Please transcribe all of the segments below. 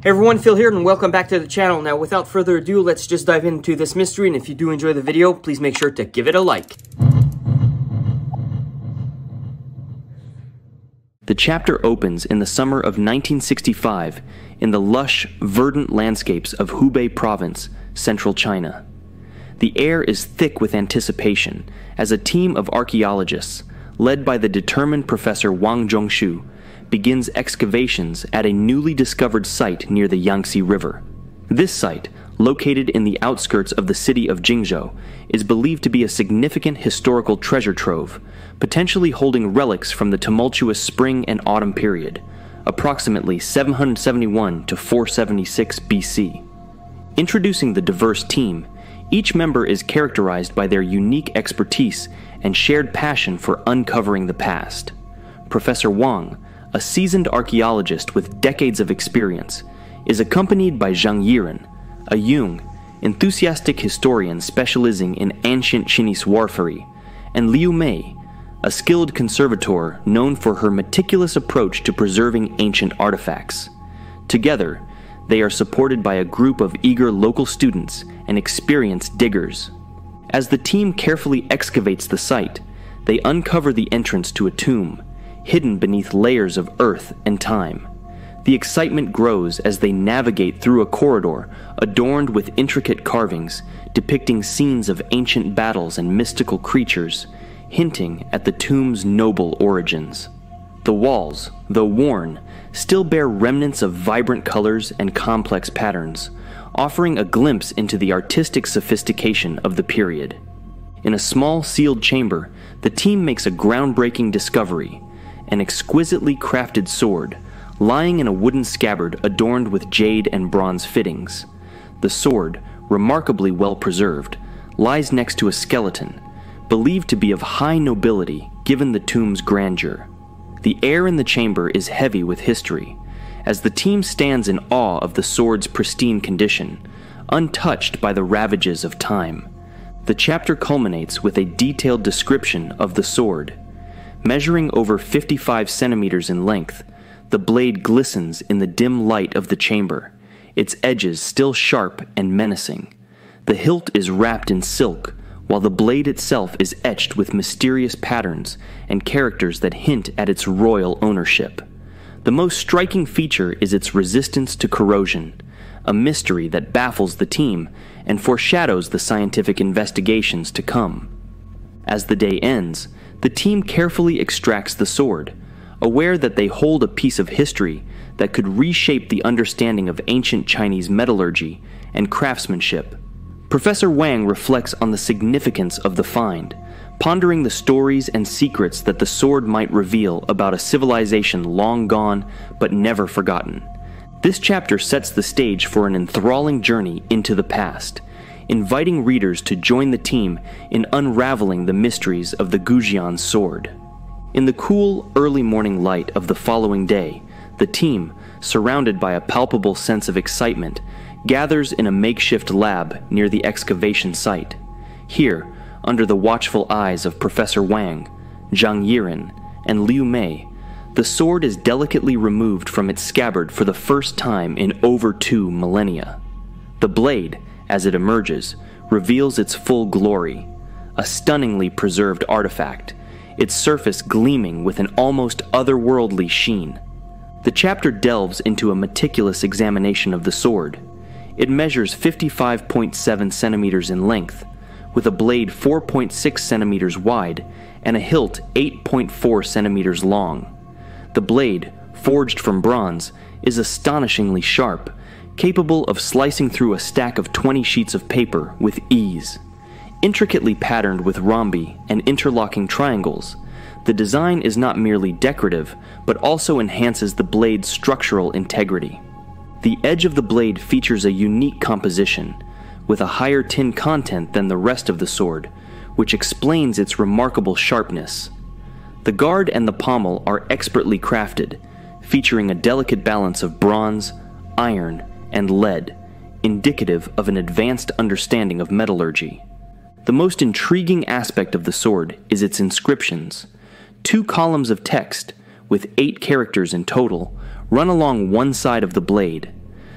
Hey everyone, Phil here and welcome back to the channel. Now without further ado, let's just dive into this mystery and if you do enjoy the video, please make sure to give it a like. The chapter opens in the summer of 1965 in the lush, verdant landscapes of Hubei province, central China. The air is thick with anticipation as a team of archaeologists, led by the determined Professor Wang Zhongshu, begins excavations at a newly discovered site near the Yangtze River. This site, located in the outskirts of the city of Jingzhou, is believed to be a significant historical treasure trove, potentially holding relics from the tumultuous spring and autumn period, approximately 771 to 476 BC. Introducing the diverse team, each member is characterized by their unique expertise and shared passion for uncovering the past. Professor Wang, a seasoned archaeologist with decades of experience, is accompanied by Zhang Yiren, a Jung, enthusiastic historian specializing in ancient Chinese warfare, and Liu Mei, a skilled conservator known for her meticulous approach to preserving ancient artifacts. Together, they are supported by a group of eager local students and experienced diggers. As the team carefully excavates the site, they uncover the entrance to a tomb, hidden beneath layers of earth and time. The excitement grows as they navigate through a corridor adorned with intricate carvings depicting scenes of ancient battles and mystical creatures, hinting at the tomb's noble origins. The walls, though worn, still bear remnants of vibrant colors and complex patterns, offering a glimpse into the artistic sophistication of the period. In a small sealed chamber, the team makes a groundbreaking discovery an exquisitely crafted sword, lying in a wooden scabbard adorned with jade and bronze fittings. The sword, remarkably well preserved, lies next to a skeleton, believed to be of high nobility given the tomb's grandeur. The air in the chamber is heavy with history, as the team stands in awe of the sword's pristine condition, untouched by the ravages of time. The chapter culminates with a detailed description of the sword. Measuring over 55 centimeters in length, the blade glistens in the dim light of the chamber, its edges still sharp and menacing. The hilt is wrapped in silk, while the blade itself is etched with mysterious patterns and characters that hint at its royal ownership. The most striking feature is its resistance to corrosion, a mystery that baffles the team and foreshadows the scientific investigations to come. As the day ends, the team carefully extracts the sword, aware that they hold a piece of history that could reshape the understanding of ancient Chinese metallurgy and craftsmanship. Professor Wang reflects on the significance of the find, pondering the stories and secrets that the sword might reveal about a civilization long gone but never forgotten. This chapter sets the stage for an enthralling journey into the past, inviting readers to join the team in unraveling the mysteries of the Goujian sword. In the cool, early morning light of the following day, the team, surrounded by a palpable sense of excitement, gathers in a makeshift lab near the excavation site. Here, under the watchful eyes of Professor Wang, Zhang Yiren, and Liu Mei, the sword is delicately removed from its scabbard for the first time in over two millennia. The blade, as it emerges, reveals its full glory, a stunningly preserved artifact, its surface gleaming with an almost otherworldly sheen. The chapter delves into a meticulous examination of the sword. It measures 55.7 centimeters in length, with a blade 4.6 centimeters wide and a hilt 8.4 centimeters long. The blade, forged from bronze, is astonishingly sharp capable of slicing through a stack of 20 sheets of paper with ease. Intricately patterned with rhombi and interlocking triangles, the design is not merely decorative, but also enhances the blade's structural integrity. The edge of the blade features a unique composition, with a higher tin content than the rest of the sword, which explains its remarkable sharpness. The guard and the pommel are expertly crafted, featuring a delicate balance of bronze, iron, and lead, indicative of an advanced understanding of metallurgy. The most intriguing aspect of the sword is its inscriptions. Two columns of text, with eight characters in total, run along one side of the blade.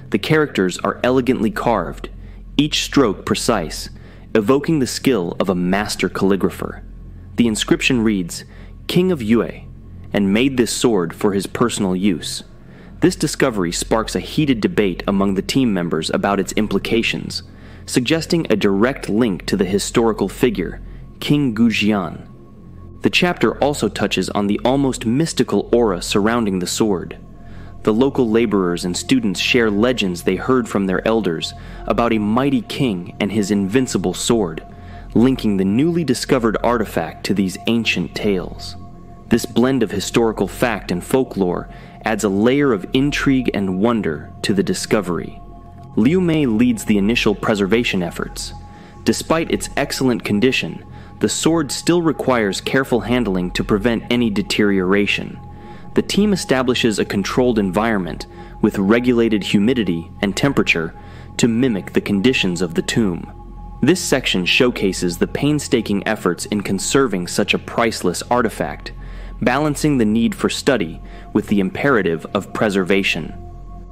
The characters are elegantly carved, each stroke precise, evoking the skill of a master calligrapher. The inscription reads, King of Yue, and made this sword for his personal use. This discovery sparks a heated debate among the team members about its implications, suggesting a direct link to the historical figure, King Goujian. The chapter also touches on the almost mystical aura surrounding the sword. The local laborers and students share legends they heard from their elders about a mighty king and his invincible sword, linking the newly discovered artifact to these ancient tales. This blend of historical fact and folklore adds a layer of intrigue and wonder to the discovery. Liu Mei leads the initial preservation efforts. Despite its excellent condition, the sword still requires careful handling to prevent any deterioration the team establishes a controlled environment with regulated humidity and temperature to mimic the conditions of the tomb. This section showcases the painstaking efforts in conserving such a priceless artifact, balancing the need for study with the imperative of preservation.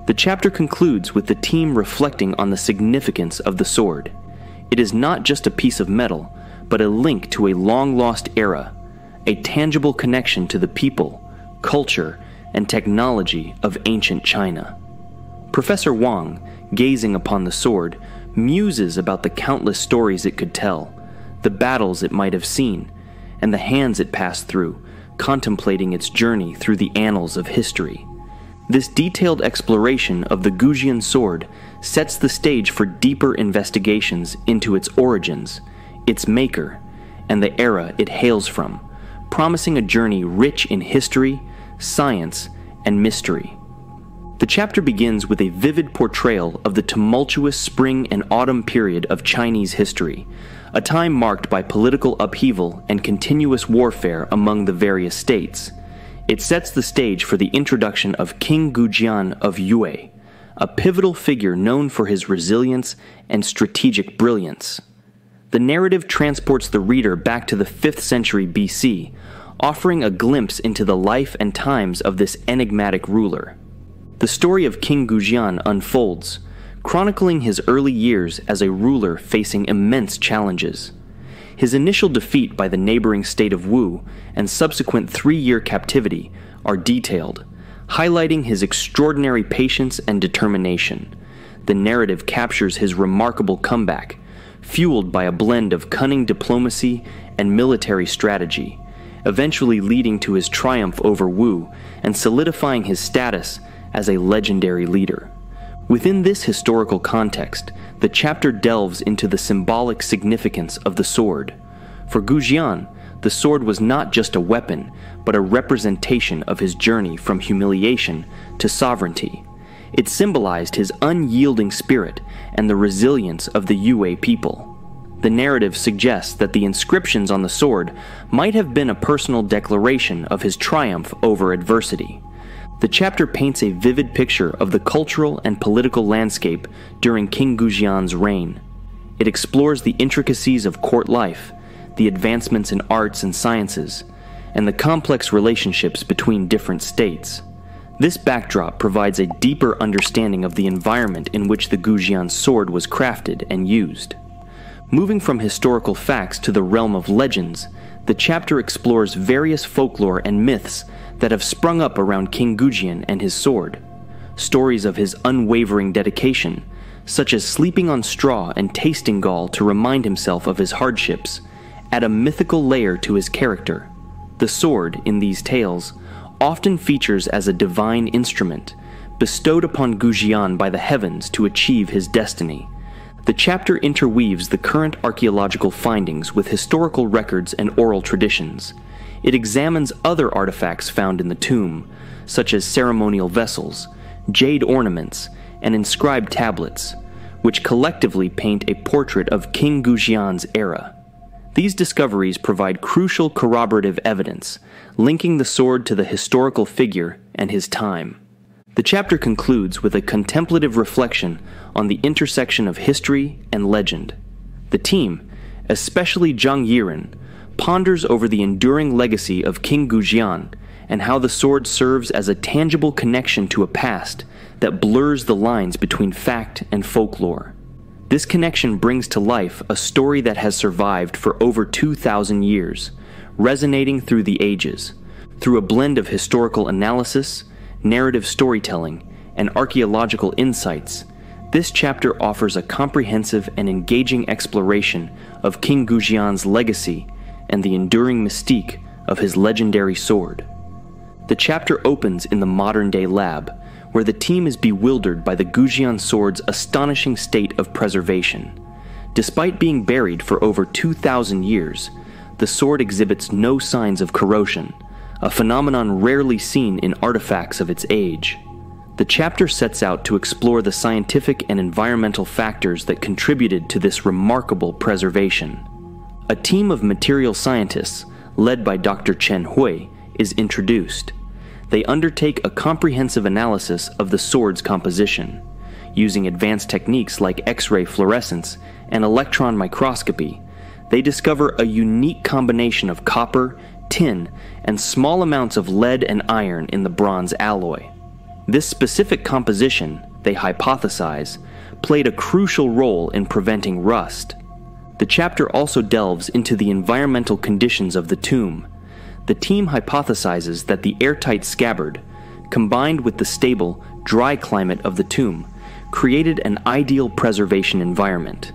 The chapter concludes with the team reflecting on the significance of the sword. It is not just a piece of metal, but a link to a long lost era, a tangible connection to the people culture, and technology of ancient China. Professor Wang, gazing upon the sword, muses about the countless stories it could tell, the battles it might have seen, and the hands it passed through, contemplating its journey through the annals of history. This detailed exploration of the Goujian sword sets the stage for deeper investigations into its origins, its maker, and the era it hails from, promising a journey rich in history, science, and mystery. The chapter begins with a vivid portrayal of the tumultuous spring and autumn period of Chinese history, a time marked by political upheaval and continuous warfare among the various states. It sets the stage for the introduction of King Goujian of Yue, a pivotal figure known for his resilience and strategic brilliance. The narrative transports the reader back to the 5th century BC, offering a glimpse into the life and times of this enigmatic ruler. The story of King Goujian unfolds, chronicling his early years as a ruler facing immense challenges. His initial defeat by the neighboring state of Wu and subsequent three year captivity are detailed, highlighting his extraordinary patience and determination. The narrative captures his remarkable comeback, fueled by a blend of cunning diplomacy and military strategy eventually leading to his triumph over Wu and solidifying his status as a legendary leader. Within this historical context, the chapter delves into the symbolic significance of the sword. For Goujian, the sword was not just a weapon, but a representation of his journey from humiliation to sovereignty. It symbolized his unyielding spirit and the resilience of the Yue people. The narrative suggests that the inscriptions on the sword might have been a personal declaration of his triumph over adversity. The chapter paints a vivid picture of the cultural and political landscape during King Goujian's reign. It explores the intricacies of court life, the advancements in arts and sciences, and the complex relationships between different states. This backdrop provides a deeper understanding of the environment in which the Goujian sword was crafted and used. Moving from historical facts to the realm of legends, the chapter explores various folklore and myths that have sprung up around King Goujian and his sword. Stories of his unwavering dedication, such as sleeping on straw and tasting gall to remind himself of his hardships, add a mythical layer to his character. The sword, in these tales, often features as a divine instrument, bestowed upon Goujian by the heavens to achieve his destiny. The chapter interweaves the current archaeological findings with historical records and oral traditions. It examines other artifacts found in the tomb, such as ceremonial vessels, jade ornaments, and inscribed tablets, which collectively paint a portrait of King Goujian's era. These discoveries provide crucial corroborative evidence, linking the sword to the historical figure and his time. The chapter concludes with a contemplative reflection on the intersection of history and legend. The team, especially Zhang Yiren, ponders over the enduring legacy of King Goujian and how the sword serves as a tangible connection to a past that blurs the lines between fact and folklore. This connection brings to life a story that has survived for over 2,000 years, resonating through the ages, through a blend of historical analysis, narrative storytelling, and archaeological insights. This chapter offers a comprehensive and engaging exploration of King Goujian's legacy and the enduring mystique of his legendary sword. The chapter opens in the modern day lab, where the team is bewildered by the Goujian sword's astonishing state of preservation. Despite being buried for over 2,000 years, the sword exhibits no signs of corrosion, a phenomenon rarely seen in artifacts of its age. The chapter sets out to explore the scientific and environmental factors that contributed to this remarkable preservation. A team of material scientists, led by Dr. Chen Hui, is introduced. They undertake a comprehensive analysis of the sword's composition. Using advanced techniques like X ray fluorescence and electron microscopy, they discover a unique combination of copper, tin, and small amounts of lead and iron in the bronze alloy. This specific composition, they hypothesize, played a crucial role in preventing rust. The chapter also delves into the environmental conditions of the tomb. The team hypothesizes that the airtight scabbard, combined with the stable, dry climate of the tomb, created an ideal preservation environment.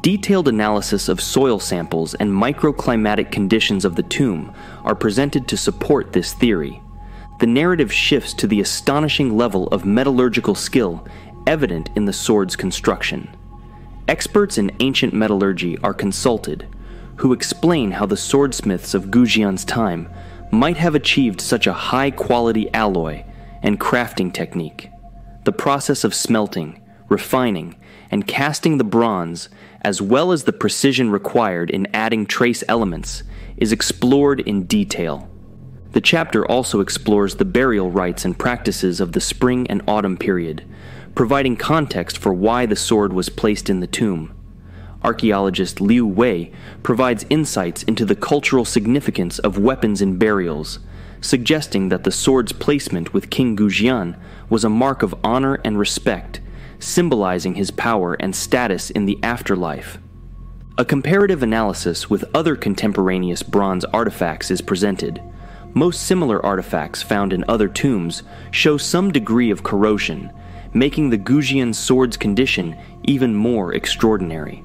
Detailed analysis of soil samples and microclimatic conditions of the tomb are presented to support this theory the narrative shifts to the astonishing level of metallurgical skill evident in the sword's construction. Experts in ancient metallurgy are consulted, who explain how the swordsmiths of Goujian's time might have achieved such a high quality alloy and crafting technique. The process of smelting, refining, and casting the bronze, as well as the precision required in adding trace elements, is explored in detail. The chapter also explores the burial rites and practices of the spring and autumn period, providing context for why the sword was placed in the tomb. Archaeologist Liu Wei provides insights into the cultural significance of weapons in burials, suggesting that the sword's placement with King Goujian was a mark of honor and respect, symbolizing his power and status in the afterlife. A comparative analysis with other contemporaneous bronze artifacts is presented most similar artifacts found in other tombs show some degree of corrosion, making the Goujian sword's condition even more extraordinary.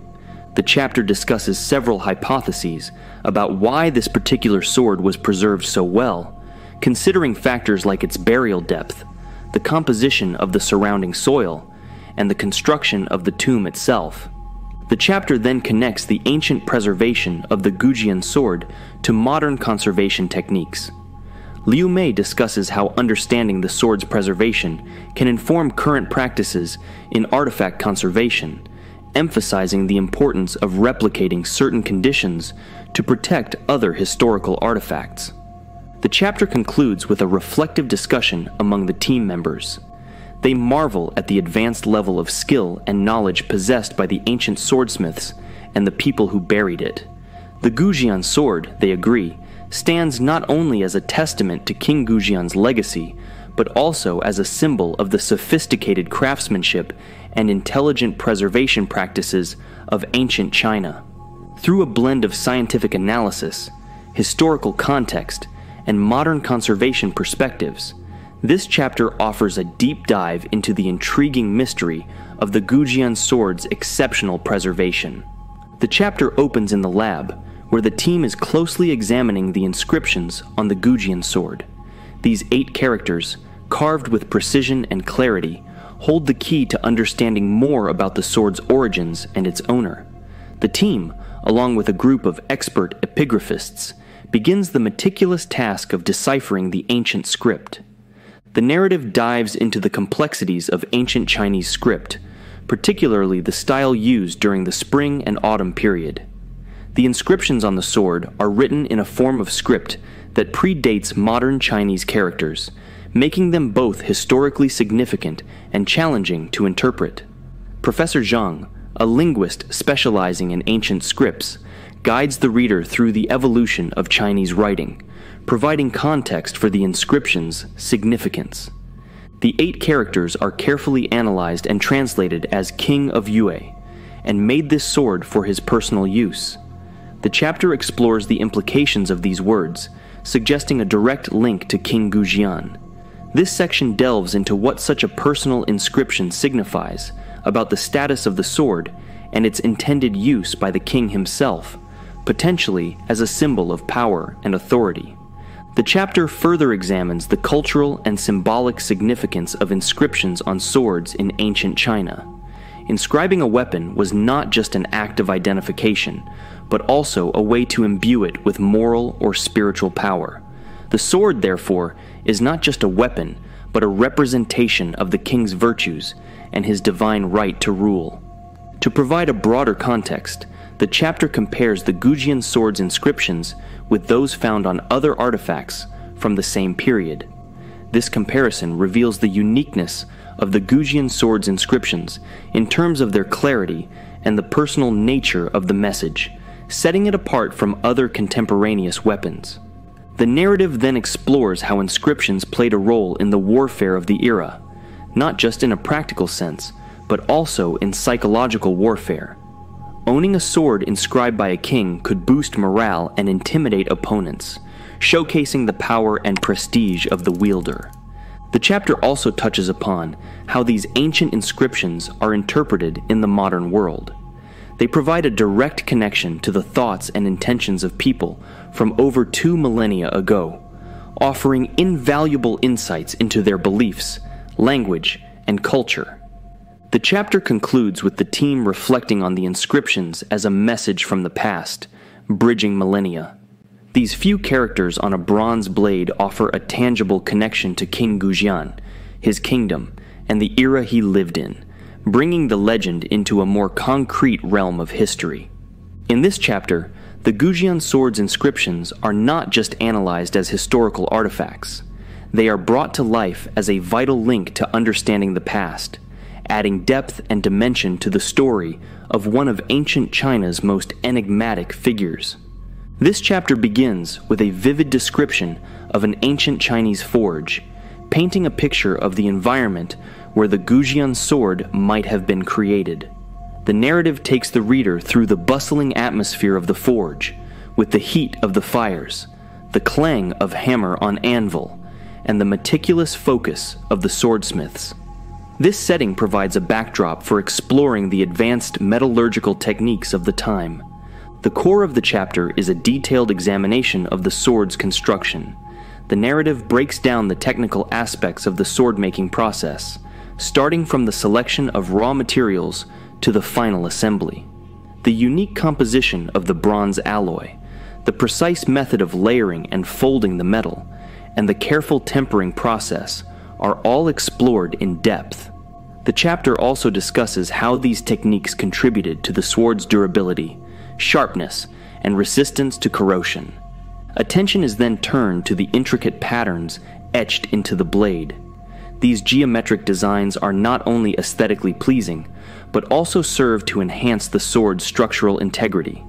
The chapter discusses several hypotheses about why this particular sword was preserved so well, considering factors like its burial depth, the composition of the surrounding soil, and the construction of the tomb itself. The chapter then connects the ancient preservation of the Goujian sword to modern conservation techniques. Liu Mei discusses how understanding the sword's preservation can inform current practices in artifact conservation, emphasizing the importance of replicating certain conditions to protect other historical artifacts. The chapter concludes with a reflective discussion among the team members. They marvel at the advanced level of skill and knowledge possessed by the ancient swordsmiths and the people who buried it. The Goujian sword, they agree, stands not only as a testament to King Goujian's legacy, but also as a symbol of the sophisticated craftsmanship and intelligent preservation practices of ancient China. Through a blend of scientific analysis, historical context, and modern conservation perspectives, this chapter offers a deep dive into the intriguing mystery of the Goujian sword's exceptional preservation. The chapter opens in the lab, where the team is closely examining the inscriptions on the Goujian sword. These eight characters, carved with precision and clarity, hold the key to understanding more about the sword's origins and its owner. The team, along with a group of expert epigraphists, begins the meticulous task of deciphering the ancient script. The narrative dives into the complexities of ancient Chinese script, particularly the style used during the spring and autumn period. The inscriptions on the sword are written in a form of script that predates modern Chinese characters, making them both historically significant and challenging to interpret. Professor Zhang, a linguist specializing in ancient scripts, guides the reader through the evolution of Chinese writing, providing context for the inscription's significance. The eight characters are carefully analyzed and translated as King of Yue, and made this sword for his personal use. The chapter explores the implications of these words, suggesting a direct link to King Goujian. This section delves into what such a personal inscription signifies about the status of the sword and its intended use by the king himself, potentially as a symbol of power and authority. The chapter further examines the cultural and symbolic significance of inscriptions on swords in ancient China. Inscribing a weapon was not just an act of identification, but also a way to imbue it with moral or spiritual power. The sword, therefore, is not just a weapon, but a representation of the king's virtues and his divine right to rule. To provide a broader context, the chapter compares the Goujian sword's inscriptions with those found on other artifacts from the same period. This comparison reveals the uniqueness of the Goujian sword's inscriptions in terms of their clarity and the personal nature of the message, setting it apart from other contemporaneous weapons. The narrative then explores how inscriptions played a role in the warfare of the era, not just in a practical sense, but also in psychological warfare. Owning a sword inscribed by a king could boost morale and intimidate opponents, showcasing the power and prestige of the wielder. The chapter also touches upon how these ancient inscriptions are interpreted in the modern world. They provide a direct connection to the thoughts and intentions of people from over two millennia ago, offering invaluable insights into their beliefs, language, and culture. The chapter concludes with the team reflecting on the inscriptions as a message from the past, bridging millennia. These few characters on a bronze blade offer a tangible connection to King Goujian, his kingdom, and the era he lived in, bringing the legend into a more concrete realm of history. In this chapter, the Goujian sword's inscriptions are not just analyzed as historical artifacts. They are brought to life as a vital link to understanding the past, adding depth and dimension to the story of one of ancient China's most enigmatic figures. This chapter begins with a vivid description of an ancient Chinese forge, painting a picture of the environment where the Goujian sword might have been created. The narrative takes the reader through the bustling atmosphere of the forge, with the heat of the fires, the clang of hammer on anvil, and the meticulous focus of the swordsmiths. This setting provides a backdrop for exploring the advanced metallurgical techniques of the time. The core of the chapter is a detailed examination of the sword's construction. The narrative breaks down the technical aspects of the sword making process, starting from the selection of raw materials to the final assembly. The unique composition of the bronze alloy, the precise method of layering and folding the metal, and the careful tempering process are all explored in depth. The chapter also discusses how these techniques contributed to the sword's durability sharpness, and resistance to corrosion. Attention is then turned to the intricate patterns etched into the blade. These geometric designs are not only aesthetically pleasing, but also serve to enhance the sword's structural integrity.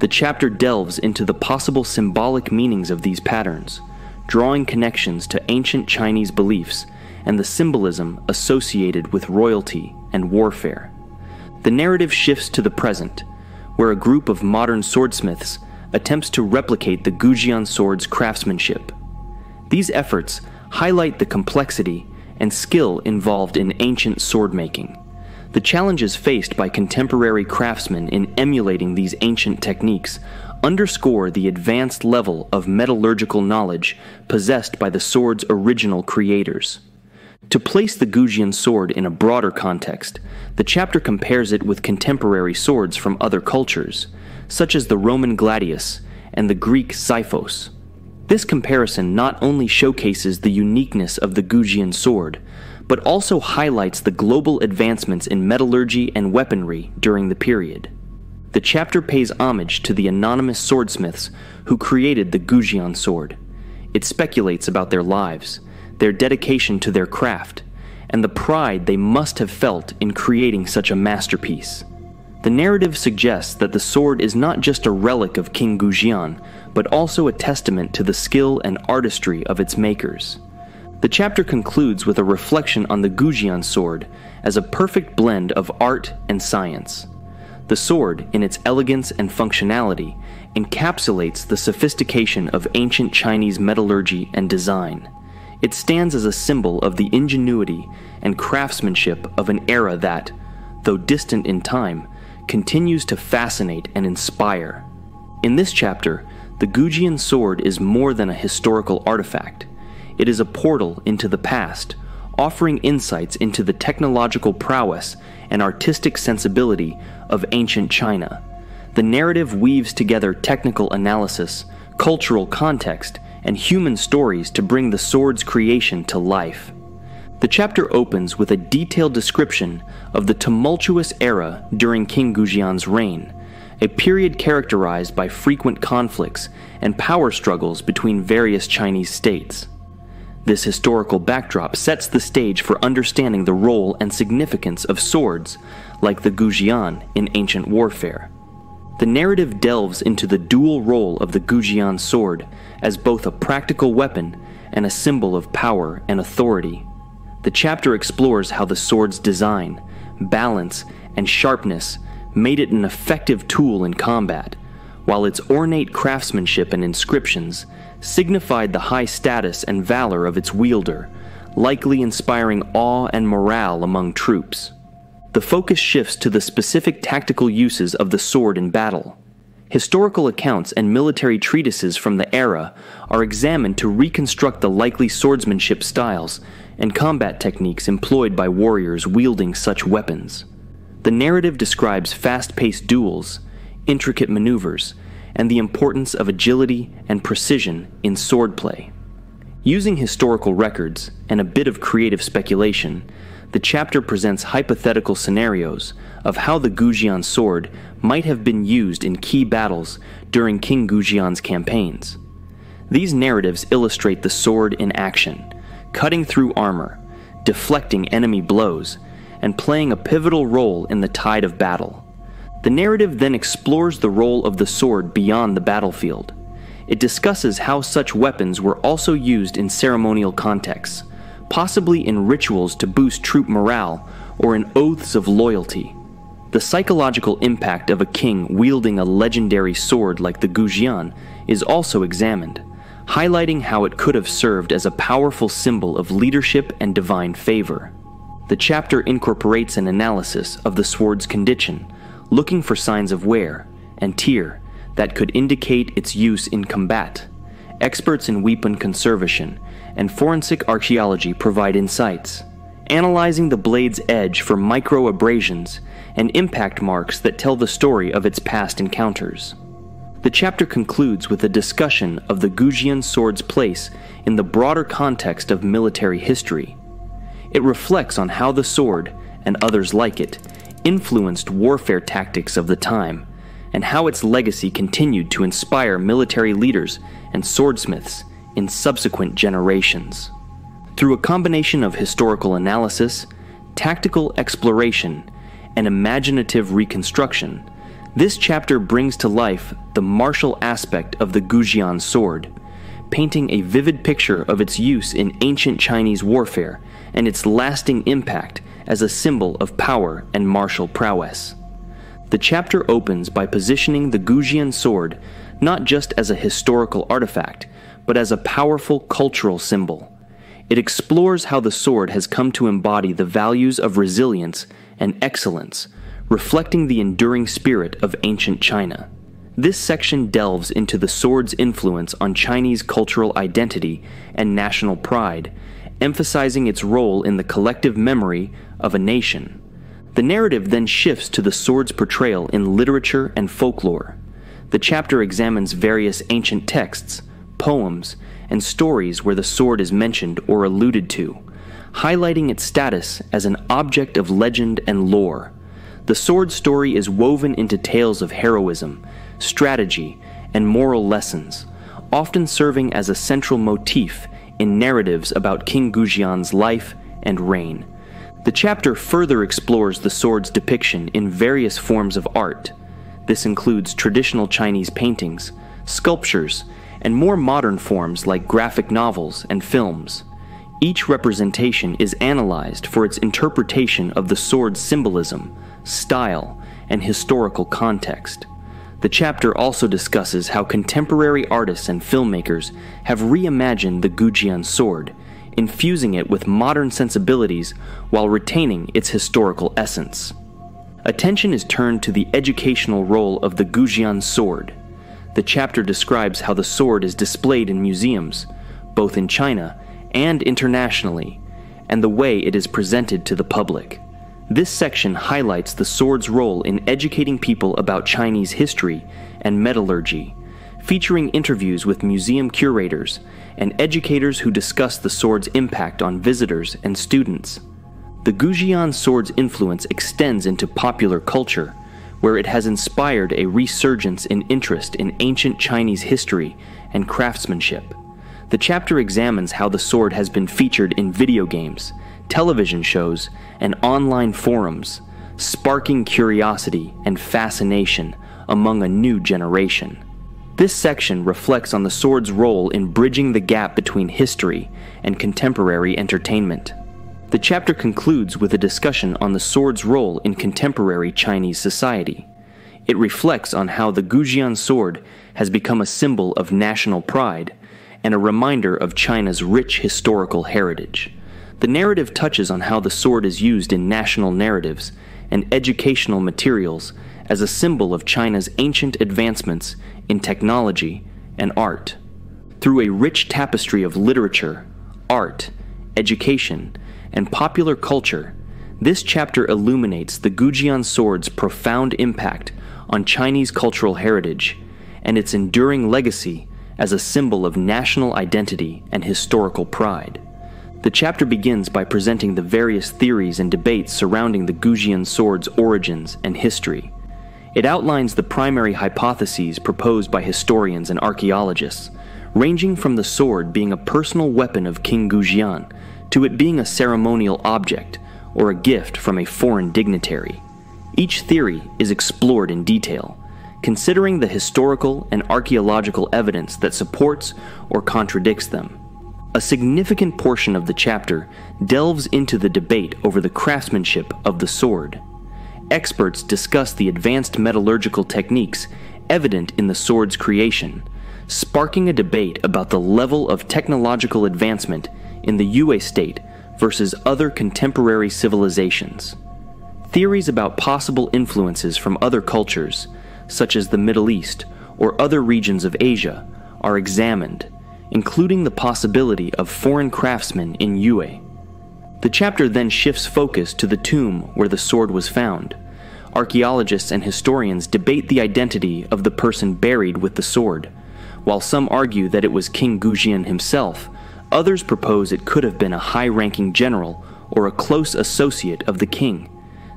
The chapter delves into the possible symbolic meanings of these patterns, drawing connections to ancient Chinese beliefs and the symbolism associated with royalty and warfare. The narrative shifts to the present, where a group of modern swordsmiths attempts to replicate the Goujian sword's craftsmanship. These efforts highlight the complexity and skill involved in ancient sword making. The challenges faced by contemporary craftsmen in emulating these ancient techniques underscore the advanced level of metallurgical knowledge possessed by the sword's original creators. To place the Goujian sword in a broader context, the chapter compares it with contemporary swords from other cultures, such as the Roman gladius and the Greek xiphos. This comparison not only showcases the uniqueness of the Goujian sword, but also highlights the global advancements in metallurgy and weaponry during the period. The chapter pays homage to the anonymous swordsmiths who created the Goujian sword. It speculates about their lives their dedication to their craft, and the pride they must have felt in creating such a masterpiece. The narrative suggests that the sword is not just a relic of King Goujian, but also a testament to the skill and artistry of its makers. The chapter concludes with a reflection on the Goujian sword as a perfect blend of art and science. The sword, in its elegance and functionality, encapsulates the sophistication of ancient Chinese metallurgy and design. It stands as a symbol of the ingenuity and craftsmanship of an era that, though distant in time, continues to fascinate and inspire. In this chapter, the Goujian sword is more than a historical artifact. It is a portal into the past, offering insights into the technological prowess and artistic sensibility of ancient China. The narrative weaves together technical analysis, cultural context, and human stories to bring the sword's creation to life. The chapter opens with a detailed description of the tumultuous era during King Goujian's reign, a period characterized by frequent conflicts and power struggles between various Chinese states. This historical backdrop sets the stage for understanding the role and significance of swords, like the Goujian in ancient warfare. The narrative delves into the dual role of the Goujian sword as both a practical weapon and a symbol of power and authority. The chapter explores how the sword's design, balance, and sharpness made it an effective tool in combat, while its ornate craftsmanship and inscriptions signified the high status and valor of its wielder, likely inspiring awe and morale among troops. The focus shifts to the specific tactical uses of the sword in battle. Historical accounts and military treatises from the era are examined to reconstruct the likely swordsmanship styles and combat techniques employed by warriors wielding such weapons. The narrative describes fast paced duels, intricate maneuvers, and the importance of agility and precision in swordplay. Using historical records and a bit of creative speculation, the chapter presents hypothetical scenarios of how the Goujian sword might have been used in key battles during King Goujian's campaigns. These narratives illustrate the sword in action, cutting through armor, deflecting enemy blows, and playing a pivotal role in the tide of battle. The narrative then explores the role of the sword beyond the battlefield. It discusses how such weapons were also used in ceremonial contexts, possibly in rituals to boost troop morale or in oaths of loyalty. The psychological impact of a king wielding a legendary sword like the Goujian is also examined highlighting how it could have served as a powerful symbol of leadership and divine favor. The chapter incorporates an analysis of the sword's condition, looking for signs of wear and tear that could indicate its use in combat. Experts in weapon conservation and forensic archaeology provide insights, analyzing the blade's edge for micro abrasions and impact marks that tell the story of its past encounters. The chapter concludes with a discussion of the Goujian sword's place in the broader context of military history. It reflects on how the sword, and others like it, influenced warfare tactics of the time, and how its legacy continued to inspire military leaders and swordsmiths in subsequent generations. Through a combination of historical analysis, tactical exploration, and imaginative reconstruction, this chapter brings to life the martial aspect of the Goujian sword, painting a vivid picture of its use in ancient Chinese warfare and its lasting impact as a symbol of power and martial prowess. The chapter opens by positioning the Goujian sword not just as a historical artifact, but as a powerful cultural symbol. It explores how the sword has come to embody the values of resilience and excellence reflecting the enduring spirit of ancient China. This section delves into the sword's influence on Chinese cultural identity and national pride, emphasizing its role in the collective memory of a nation. The narrative then shifts to the sword's portrayal in literature and folklore. The chapter examines various ancient texts, poems, and stories where the sword is mentioned or alluded to, highlighting its status as an object of legend and lore. The sword story is woven into tales of heroism, strategy, and moral lessons, often serving as a central motif in narratives about King Goujian's life and reign. The chapter further explores the sword's depiction in various forms of art. This includes traditional Chinese paintings, sculptures, and more modern forms like graphic novels and films. Each representation is analyzed for its interpretation of the sword's symbolism, style, and historical context. The chapter also discusses how contemporary artists and filmmakers have reimagined the Goujian sword, infusing it with modern sensibilities while retaining its historical essence. Attention is turned to the educational role of the Goujian sword. The chapter describes how the sword is displayed in museums, both in China and internationally, and the way it is presented to the public. This section highlights the sword's role in educating people about Chinese history and metallurgy, featuring interviews with museum curators and educators who discuss the sword's impact on visitors and students. The Goujian sword's influence extends into popular culture, where it has inspired a resurgence in interest in ancient Chinese history and craftsmanship. The chapter examines how the sword has been featured in video games, television shows, and online forums, sparking curiosity and fascination among a new generation. This section reflects on the sword's role in bridging the gap between history and contemporary entertainment. The chapter concludes with a discussion on the sword's role in contemporary Chinese society. It reflects on how the Goujian sword has become a symbol of national pride and a reminder of China's rich historical heritage. The narrative touches on how the sword is used in national narratives and educational materials as a symbol of China's ancient advancements in technology and art. Through a rich tapestry of literature, art, education, and popular culture, this chapter illuminates the Goujian sword's profound impact on Chinese cultural heritage and its enduring legacy as a symbol of national identity and historical pride. The chapter begins by presenting the various theories and debates surrounding the Goujian sword's origins and history. It outlines the primary hypotheses proposed by historians and archaeologists, ranging from the sword being a personal weapon of King Goujian to it being a ceremonial object or a gift from a foreign dignitary. Each theory is explored in detail, considering the historical and archaeological evidence that supports or contradicts them. A significant portion of the chapter delves into the debate over the craftsmanship of the sword. Experts discuss the advanced metallurgical techniques evident in the sword's creation, sparking a debate about the level of technological advancement in the Yue state versus other contemporary civilizations. Theories about possible influences from other cultures, such as the Middle East or other regions of Asia, are examined, including the possibility of foreign craftsmen in Yue. The chapter then shifts focus to the tomb where the sword was found. Archaeologists and historians debate the identity of the person buried with the sword. While some argue that it was King Goujian himself, others propose it could have been a high ranking general or a close associate of the king.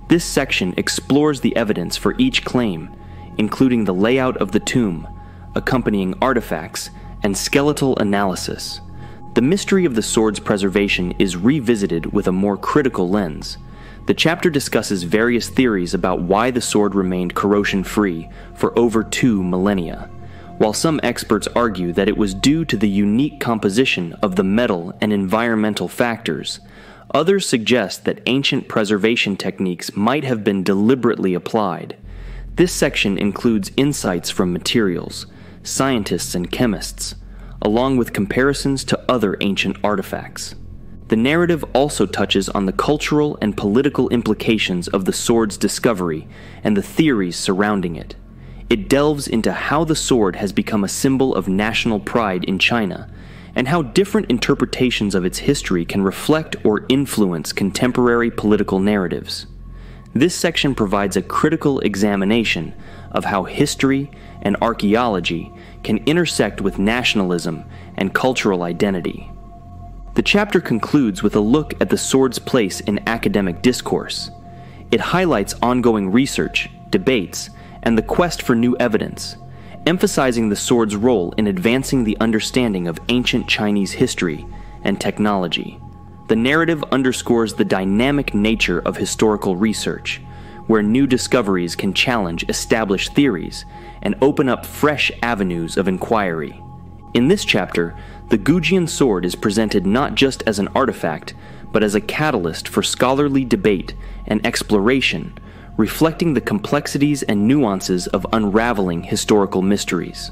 This section explores the evidence for each claim, including the layout of the tomb, accompanying artifacts, and skeletal analysis. The mystery of the sword's preservation is revisited with a more critical lens. The chapter discusses various theories about why the sword remained corrosion free for over two millennia. While some experts argue that it was due to the unique composition of the metal and environmental factors, others suggest that ancient preservation techniques might have been deliberately applied. This section includes insights from materials, scientists, and chemists, along with comparisons to other ancient artifacts. The narrative also touches on the cultural and political implications of the sword's discovery and the theories surrounding it. It delves into how the sword has become a symbol of national pride in China, and how different interpretations of its history can reflect or influence contemporary political narratives. This section provides a critical examination of how history and archaeology can intersect with nationalism and cultural identity. The chapter concludes with a look at the sword's place in academic discourse. It highlights ongoing research, debates, and the quest for new evidence, emphasizing the sword's role in advancing the understanding of ancient Chinese history and technology. The narrative underscores the dynamic nature of historical research, where new discoveries can challenge established theories and open up fresh avenues of inquiry. In this chapter, the Goujian sword is presented not just as an artifact, but as a catalyst for scholarly debate and exploration, reflecting the complexities and nuances of unraveling historical mysteries.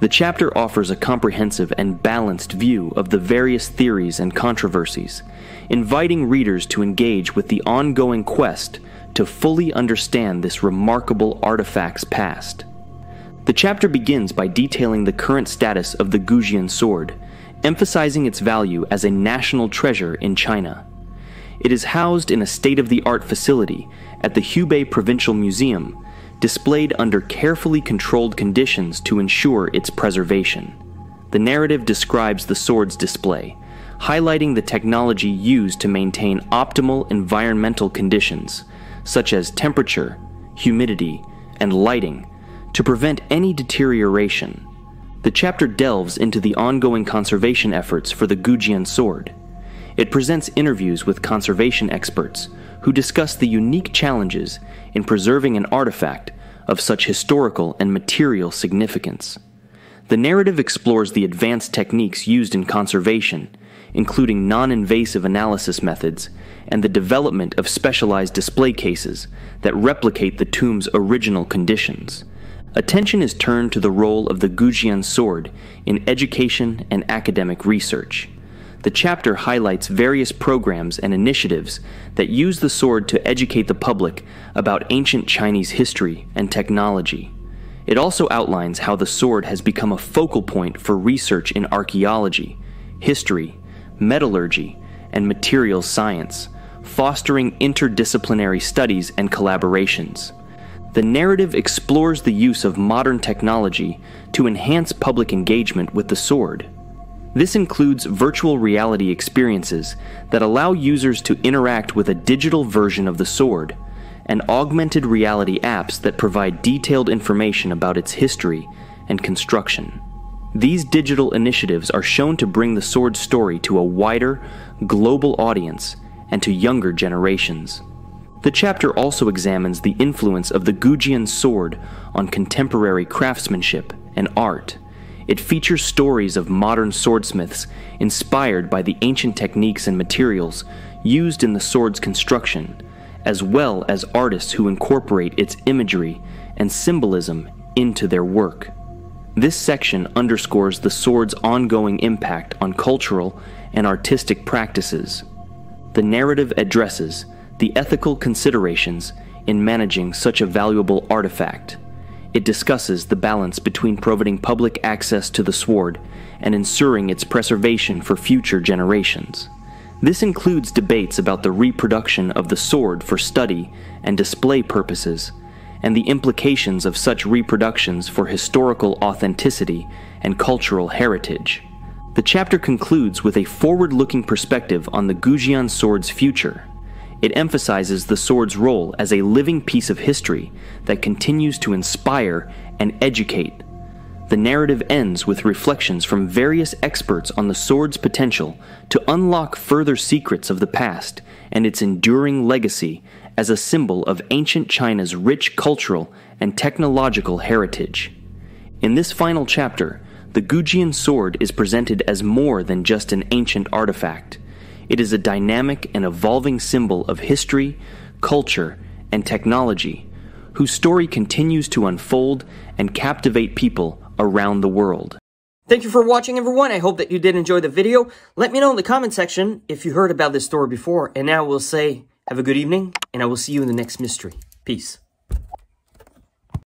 The chapter offers a comprehensive and balanced view of the various theories and controversies, inviting readers to engage with the ongoing quest to fully understand this remarkable artifact's past. The chapter begins by detailing the current status of the Goujian sword, emphasizing its value as a national treasure in China. It is housed in a state of the art facility at the Hubei Provincial Museum displayed under carefully controlled conditions to ensure its preservation. The narrative describes the sword's display, highlighting the technology used to maintain optimal environmental conditions, such as temperature, humidity, and lighting, to prevent any deterioration. The chapter delves into the ongoing conservation efforts for the Goujian sword. It presents interviews with conservation experts who discuss the unique challenges in preserving an artifact of such historical and material significance. The narrative explores the advanced techniques used in conservation, including non invasive analysis methods and the development of specialized display cases that replicate the tomb's original conditions. Attention is turned to the role of the Goujian sword in education and academic research the chapter highlights various programs and initiatives that use the sword to educate the public about ancient Chinese history and technology. It also outlines how the sword has become a focal point for research in archaeology, history, metallurgy, and materials science, fostering interdisciplinary studies and collaborations. The narrative explores the use of modern technology to enhance public engagement with the sword. This includes virtual reality experiences that allow users to interact with a digital version of the sword, and augmented reality apps that provide detailed information about its history and construction. These digital initiatives are shown to bring the sword story to a wider, global audience and to younger generations. The chapter also examines the influence of the Goujian sword on contemporary craftsmanship and art it features stories of modern swordsmiths inspired by the ancient techniques and materials used in the sword's construction, as well as artists who incorporate its imagery and symbolism into their work. This section underscores the sword's ongoing impact on cultural and artistic practices. The narrative addresses the ethical considerations in managing such a valuable artifact. It discusses the balance between providing public access to the sword and ensuring its preservation for future generations. This includes debates about the reproduction of the sword for study and display purposes, and the implications of such reproductions for historical authenticity and cultural heritage. The chapter concludes with a forward looking perspective on the Goujian sword's future it emphasizes the sword's role as a living piece of history that continues to inspire and educate. The narrative ends with reflections from various experts on the sword's potential to unlock further secrets of the past and its enduring legacy as a symbol of ancient China's rich cultural and technological heritage. In this final chapter, the Goujian sword is presented as more than just an ancient artifact. It is a dynamic and evolving symbol of history, culture, and technology, whose story continues to unfold and captivate people around the world. Thank you for watching, everyone. I hope that you did enjoy the video. Let me know in the comment section if you heard about this story before. And now we'll say, have a good evening, and I will see you in the next mystery. Peace.